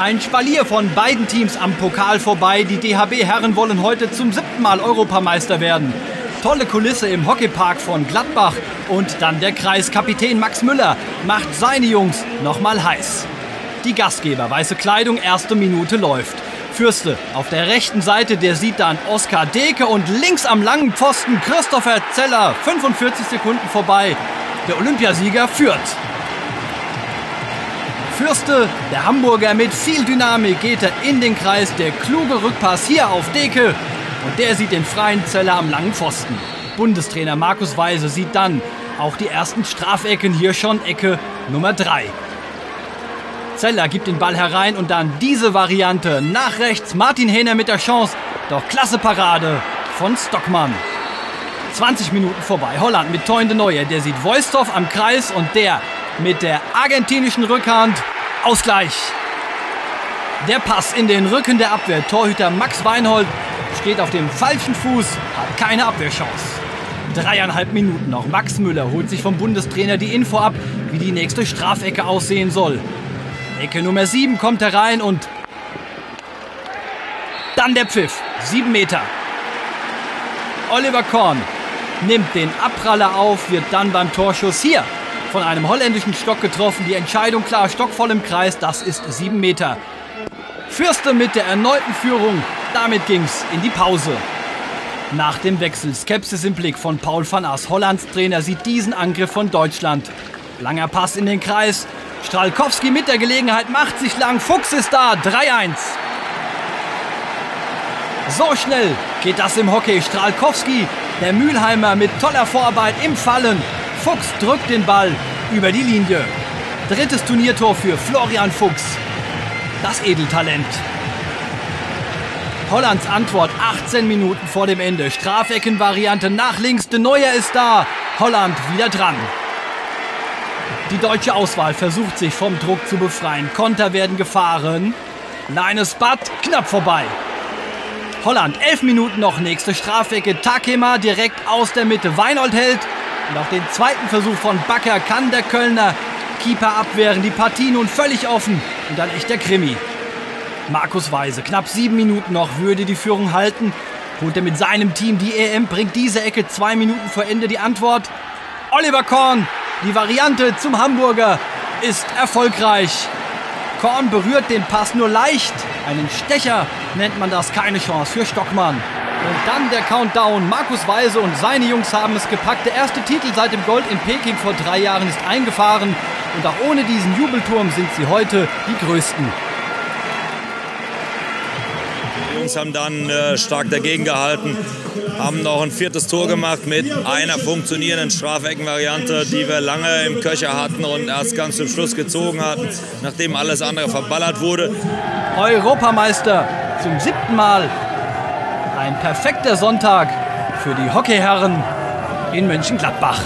Ein Spalier von beiden Teams am Pokal vorbei. Die DHB-Herren wollen heute zum siebten Mal Europameister werden. Tolle Kulisse im Hockeypark von Gladbach. Und dann der Kreiskapitän Max Müller macht seine Jungs nochmal heiß. Die Gastgeber, weiße Kleidung, erste Minute läuft. Fürste auf der rechten Seite, der sieht dann Oskar Deke und links am langen Pfosten Christopher Zeller. 45 Sekunden vorbei. Der Olympiasieger führt. Fürste, der Hamburger mit viel Dynamik, geht er in den Kreis. Der kluge Rückpass hier auf Deke. Und der sieht den freien Zeller am langen Pfosten. Bundestrainer Markus Weise sieht dann auch die ersten Strafecken hier schon Ecke Nummer 3. Zeller gibt den Ball herein und dann diese Variante nach rechts. Martin Hähner mit der Chance. Doch klasse Parade von Stockmann. 20 Minuten vorbei. Holland mit Toin de Neue. Der sieht Voistov am Kreis und der mit der argentinischen Rückhand. Ausgleich. Der Pass in den Rücken der Abwehr. Torhüter Max Weinhold steht auf dem falschen Fuß, hat keine Abwehrchance. Dreieinhalb Minuten noch. Max Müller holt sich vom Bundestrainer die Info ab, wie die nächste Strafecke aussehen soll. Ecke Nummer 7 kommt herein und dann der Pfiff. Sieben Meter. Oliver Korn nimmt den Abpraller auf, wird dann beim Torschuss hier von einem holländischen Stock getroffen. Die Entscheidung klar, Stock voll im Kreis, das ist sieben Meter. Fürste mit der erneuten Führung, damit ging's in die Pause. Nach dem Wechsel Skepsis im Blick von Paul van Ass. Hollands Trainer sieht diesen Angriff von Deutschland. Langer Pass in den Kreis. Stralkowski mit der Gelegenheit macht sich lang. Fuchs ist da. 3-1. So schnell geht das im Hockey. Stralkowski, der Mülheimer mit toller Vorarbeit im Fallen. Fuchs drückt den Ball über die Linie. Drittes Turniertor für Florian Fuchs. Das Edeltalent. Hollands Antwort 18 Minuten vor dem Ende. Strafeckenvariante nach links. De Neuer ist da. Holland wieder dran. Die deutsche Auswahl versucht sich vom Druck zu befreien. Konter werden gefahren. Leines Bad knapp vorbei. Holland, elf Minuten noch, nächste Strafecke. Takema direkt aus der Mitte. Weinold hält. Und auch den zweiten Versuch von Bakker kann der Kölner Keeper abwehren. Die Partie nun völlig offen. Und dann echt der Krimi. Markus Weise, knapp sieben Minuten noch, würde die Führung halten. Holt er mit seinem Team die EM, bringt diese Ecke zwei Minuten vor Ende die Antwort. Oliver Korn, die Variante zum Hamburger ist erfolgreich. Korn berührt den Pass nur leicht. Einen Stecher nennt man das, keine Chance für Stockmann. Und dann der Countdown. Markus Weise und seine Jungs haben es gepackt. Der erste Titel seit dem Gold in Peking vor drei Jahren ist eingefahren. Und auch ohne diesen Jubelturm sind sie heute die Größten. Die Jungs haben dann äh, stark dagegen gehalten, haben noch ein viertes Tor gemacht mit einer funktionierenden Strafeckenvariante, die wir lange im Köcher hatten und erst ganz zum Schluss gezogen hatten, nachdem alles andere verballert wurde. Europameister zum siebten Mal ein perfekter Sonntag für die Hockeyherren in Mönchengladbach.